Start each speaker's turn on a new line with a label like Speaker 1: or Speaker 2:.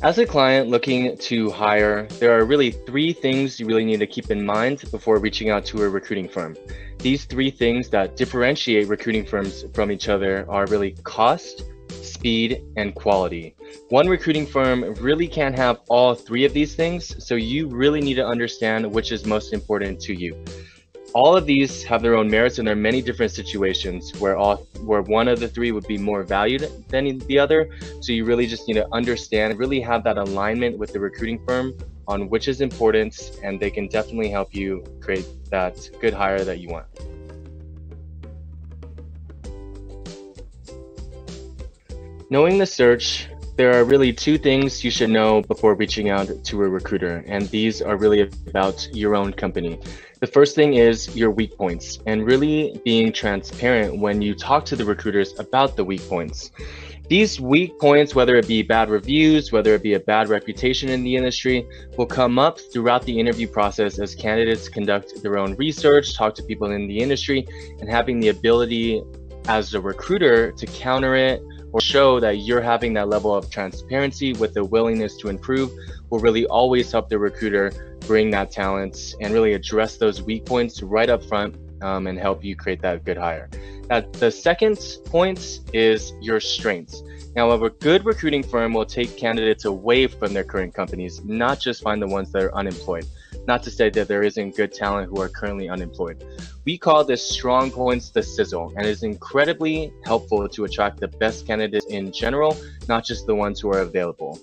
Speaker 1: As a client looking to hire, there are really three things you really need to keep in mind before reaching out to a recruiting firm. These three things that differentiate recruiting firms from each other are really cost, speed, and quality. One recruiting firm really can't have all three of these things, so you really need to understand which is most important to you all of these have their own merits and there are many different situations where all where one of the three would be more valued than the other. So you really just need to understand really have that alignment with the recruiting firm on which is important and they can definitely help you create that good hire that you want. Knowing the search there are really two things you should know before reaching out to a recruiter, and these are really about your own company. The first thing is your weak points, and really being transparent when you talk to the recruiters about the weak points. These weak points, whether it be bad reviews, whether it be a bad reputation in the industry, will come up throughout the interview process as candidates conduct their own research, talk to people in the industry, and having the ability as a recruiter to counter it or show that you're having that level of transparency with the willingness to improve will really always help the recruiter bring that talent and really address those weak points right up front um, and help you create that good hire. Now, the second point is your strengths. Now, a good recruiting firm will take candidates away from their current companies, not just find the ones that are unemployed. Not to say that there isn't good talent who are currently unemployed. We call this strong points the sizzle, and is incredibly helpful to attract the best candidates in general, not just the ones who are available.